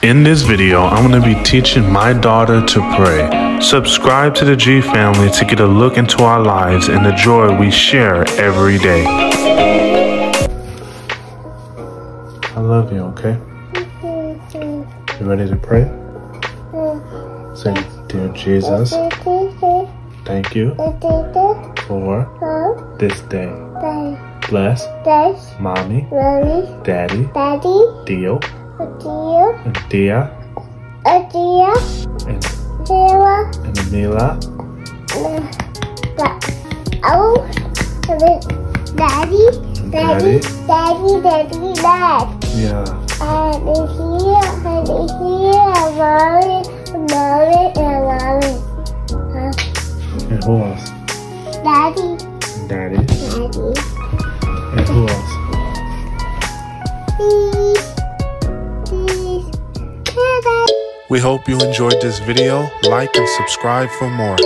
In this video, I'm going to be teaching my daughter to pray. Subscribe to the G family to get a look into our lives and the joy we share every day. I love you, okay? You ready to pray? Say, Dear Jesus, thank you for this day. Bless mommy, daddy, Dio, and Dia, and, and Amila, oh, Daddy, Daddy. daddy, daddy, daddy, dad. yeah, And here, and here, mommy, mommy, and mommy. and who else? Daddy, Daddy, daddy. and who else? We hope you enjoyed this video. Like and subscribe for more.